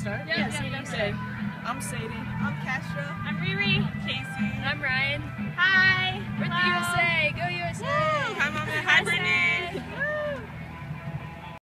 start? Yeah, yeah, Okay. I'm Sadie. I'm Castro. I'm Riri.